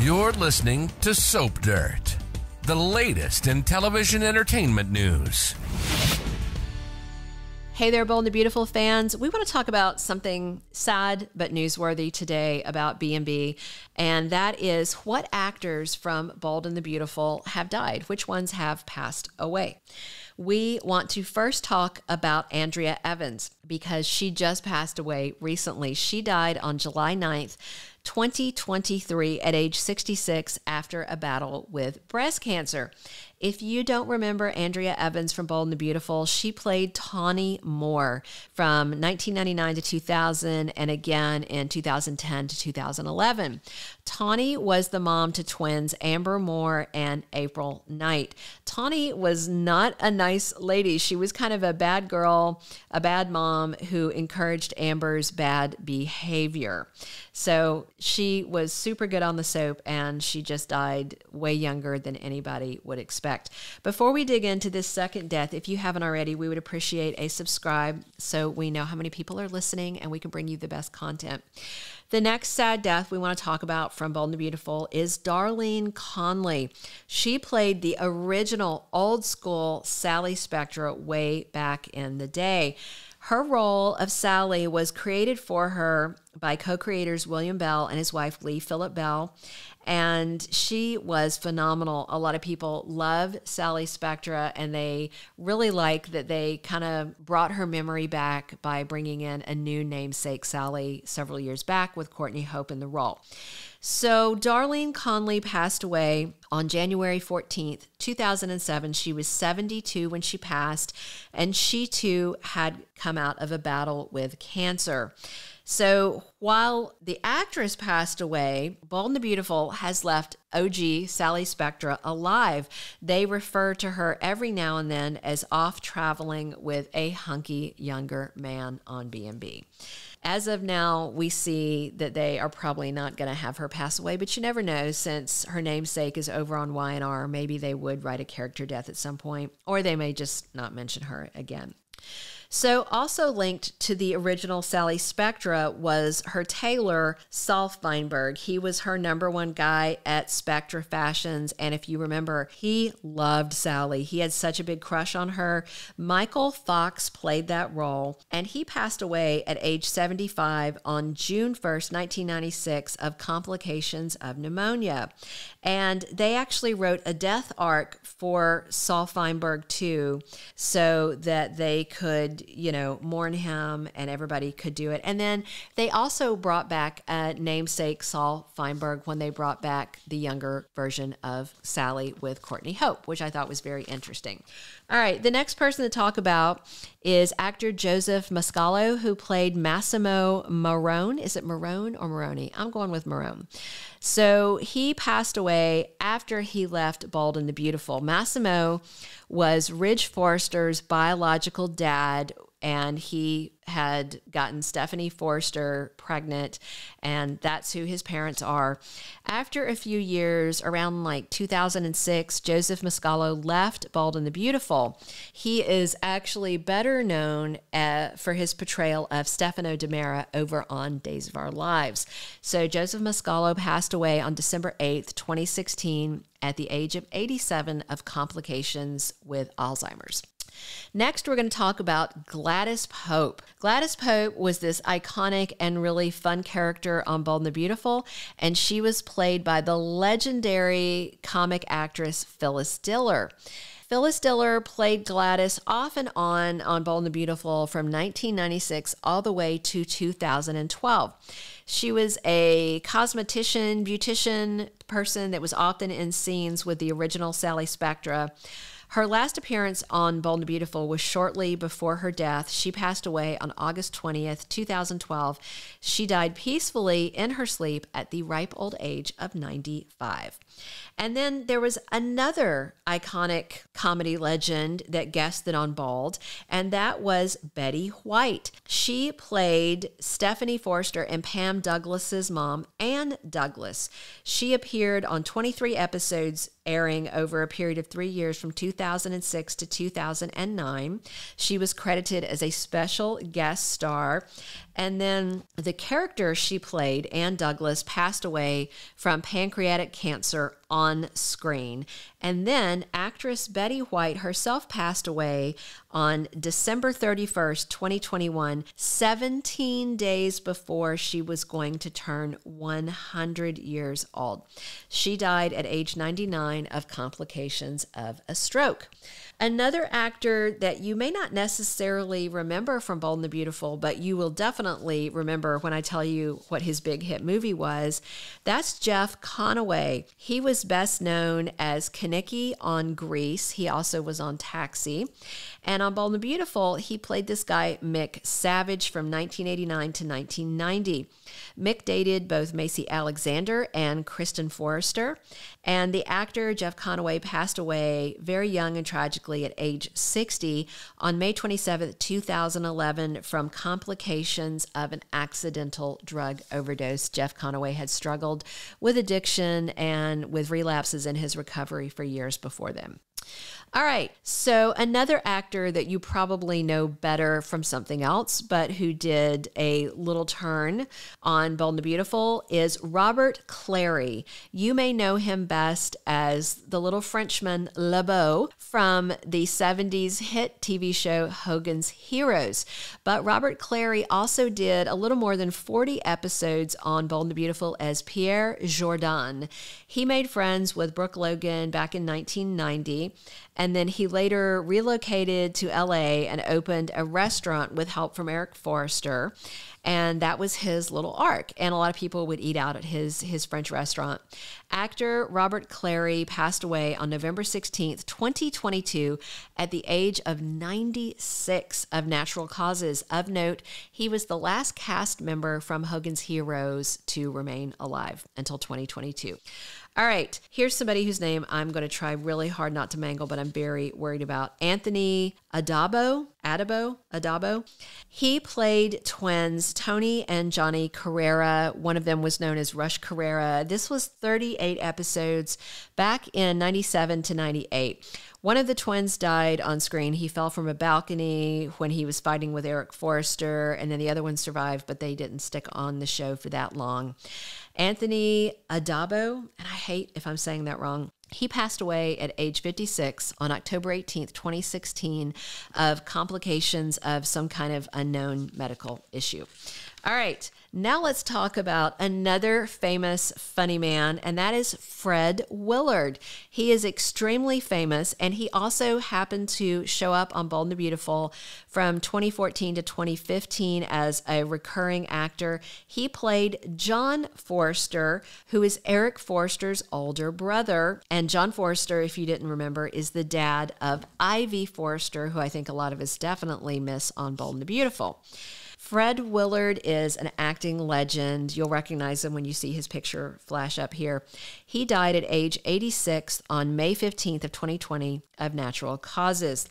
You're listening to Soap Dirt, the latest in television entertainment news. Hey there, Bold and the Beautiful fans. We want to talk about something sad but newsworthy today about B&B, and that is what actors from Bold and the Beautiful have died, which ones have passed away. We want to first talk about Andrea Evans because she just passed away recently. She died on July 9th, 2023 at age 66 after a battle with breast cancer. If you don't remember Andrea Evans from Bold and the Beautiful, she played Tawny Moore from 1999 to 2000 and again in 2010 to 2011. Tawny was the mom to twins Amber Moore and April Knight. Tawny was not a nice lady. She was kind of a bad girl, a bad mom who encouraged Amber's bad behavior. So she was super good on the soap and she just died way younger than anybody would expect. Before we dig into this second death, if you haven't already, we would appreciate a subscribe so we know how many people are listening and we can bring you the best content. The next sad death we want to talk about from Bold and Beautiful is Darlene Conley. She played the original old school Sally Spectra way back in the day. Her role of Sally was created for her by co creators William Bell and his wife Lee Phillip Bell. And she was phenomenal. A lot of people love Sally Spectra, and they really like that they kind of brought her memory back by bringing in a new namesake, Sally, several years back with Courtney Hope in the role. So, Darlene Conley passed away on January 14th, 2007. She was 72 when she passed, and she too had come out of a battle with cancer. So while the actress passed away, Bold and the Beautiful has left OG Sally Spectra alive. They refer to her every now and then as off traveling with a hunky younger man on B&B. As of now, we see that they are probably not going to have her pass away, but you never know since her namesake is over on Y&R. Maybe they would write a character death at some point, or they may just not mention her again. So, also linked to the original Sally Spectra was her tailor, Saul Feinberg. He was her number one guy at Spectra Fashions. And if you remember, he loved Sally. He had such a big crush on her. Michael Fox played that role, and he passed away at age 75 on June 1st, 1996, of complications of pneumonia. And they actually wrote a death arc for Saul Feinberg too, so that they could, you know, mourn him and everybody could do it. And then they also brought back a namesake Saul Feinberg when they brought back the younger version of Sally with Courtney Hope, which I thought was very interesting. All right, the next person to talk about is actor Joseph Mascolo, who played Massimo Marone. Is it Marone or Maroney? I'm going with Marone. So he passed away after he left Bold and the Beautiful. Massimo was Ridge Forrester's biological dad and he had gotten Stephanie Forrester pregnant, and that's who his parents are. After a few years, around like 2006, Joseph Mascolo left Bold and the Beautiful. He is actually better known uh, for his portrayal of Stefano DiMera over on Days of Our Lives. So Joseph Mascolo passed away on December 8th, 2016, at the age of 87 of complications with Alzheimer's. Next, we're going to talk about Gladys Pope. Gladys Pope was this iconic and really fun character on Bold and the Beautiful, and she was played by the legendary comic actress Phyllis Diller. Phyllis Diller played Gladys off and on on Bold and the Beautiful from 1996 all the way to 2012. She was a cosmetician, beautician person that was often in scenes with the original Sally Spectra. Her last appearance on Bold and Beautiful was shortly before her death. She passed away on August 20th, 2012. She died peacefully in her sleep at the ripe old age of 95. And then there was another iconic comedy legend that guested on Bold, and that was Betty White. She played Stephanie Forrester and Pam Douglas's mom, Ann Douglas. She appeared on 23 episodes airing over a period of three years from 2006 to 2009. She was credited as a special guest star. And then the character she played, Ann Douglas, passed away from pancreatic cancer are on screen. And then actress Betty White herself passed away on December 31st, 2021, 17 days before she was going to turn 100 years old. She died at age 99 of complications of a stroke. Another actor that you may not necessarily remember from Bold and the Beautiful, but you will definitely remember when I tell you what his big hit movie was, that's Jeff Conaway. He was best known as Kenickie on Grease. He also was on Taxi. And on Bold and Beautiful, he played this guy, Mick Savage, from 1989 to 1990. Mick dated both Macy Alexander and Kristen Forrester. And the actor, Jeff Conaway, passed away very young and tragically at age 60 on May 27, 2011, from complications of an accidental drug overdose. Jeff Conaway had struggled with addiction and with relapses in his recovery for years before then. All right. So, another actor that you probably know better from something else, but who did a little turn on Bold and the Beautiful is Robert Clary. You may know him best as the little Frenchman Le Beau from the 70s hit TV show Hogan's Heroes. But Robert Clary also did a little more than 40 episodes on Bold and Beautiful as Pierre Jordan. He made friends with Brooke Logan back in 1990 and then he later relocated to LA and opened a restaurant with help from Eric Forrester. And that was his little arc. And a lot of people would eat out at his, his French restaurant. Actor Robert Clary passed away on November 16th, 2022, at the age of 96 of natural causes. Of note, he was the last cast member from Hogan's Heroes to remain alive until 2022. All right, here's somebody whose name I'm going to try really hard not to mangle, but I'm very worried about. Anthony Addabbo, Addabbo, Addabbo. He played twins Tony and Johnny Carrera. One of them was known as Rush Carrera. This was 38 episodes back in 97 to 98. One of the twins died on screen. He fell from a balcony when he was fighting with Eric Forrester, and then the other one survived, but they didn't stick on the show for that long. Anthony Addabbo, and I hate if I'm saying that wrong, he passed away at age 56 on October 18th, 2016, of complications of some kind of unknown medical issue. All right, now let's talk about another famous funny man, and that is Fred Willard. He is extremely famous, and he also happened to show up on Bold and the Beautiful from 2014 to 2015 as a recurring actor. He played John Forrester, who is Eric Forrester's older brother. And John Forrester, if you didn't remember, is the dad of Ivy Forrester, who I think a lot of us definitely miss on Bold and the Beautiful. Fred Willard is an acting legend. You'll recognize him when you see his picture flash up here. He died at age 86 on May 15th of 2020 of natural causes.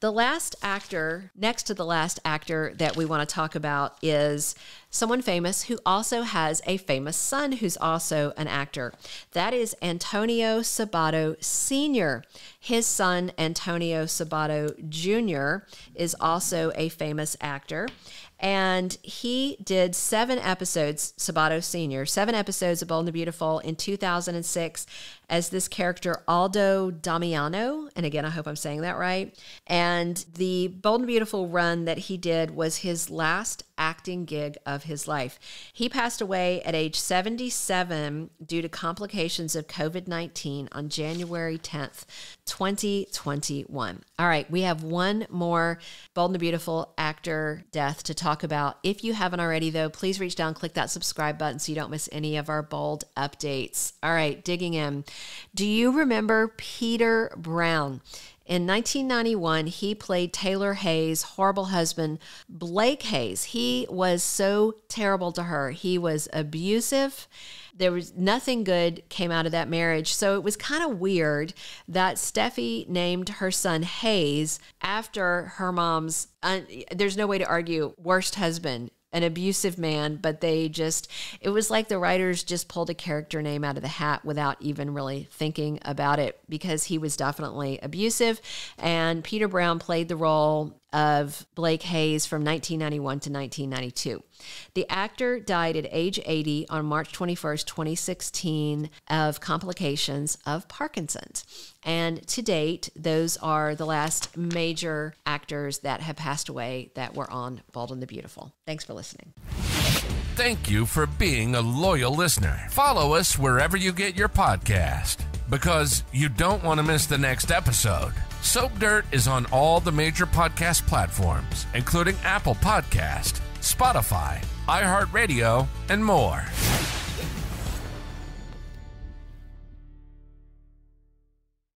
The last actor, next to the last actor that we want to talk about, is someone famous who also has a famous son who's also an actor. That is Antonio Sabato Sr. His son, Antonio Sabato Jr., is also a famous actor. And he did seven episodes, Sabato Sr., seven episodes of Bold and the Beautiful in 2006 as this character, Aldo Damiano. And again, I hope I'm saying that right. And the Bold and Beautiful run that he did was his last acting gig of his life. He passed away at age 77 due to complications of COVID 19 on January 10th, 2021. All right, we have one more Bold and Beautiful actor death to talk about. If you haven't already, though, please reach down, click that subscribe button so you don't miss any of our bold updates. All right, digging in. Do you remember Peter Brown? In 1991, he played Taylor Hayes' horrible husband, Blake Hayes. He was so terrible to her. He was abusive. There was nothing good came out of that marriage. So it was kind of weird that Steffy named her son Hayes after her mom's, uh, there's no way to argue, worst husband an abusive man, but they just, it was like the writers just pulled a character name out of the hat without even really thinking about it because he was definitely abusive. And Peter Brown played the role of Blake Hayes from 1991 to 1992. The actor died at age 80 on March 21st, 2016, of complications of Parkinson's. And to date, those are the last major actors that have passed away that were on Bold and the Beautiful. Thanks for listening. Thank you for being a loyal listener. Follow us wherever you get your podcast because you don't want to miss the next episode. Soap Dirt is on all the major podcast platforms, including Apple Podcast, Spotify, iHeartRadio, and more.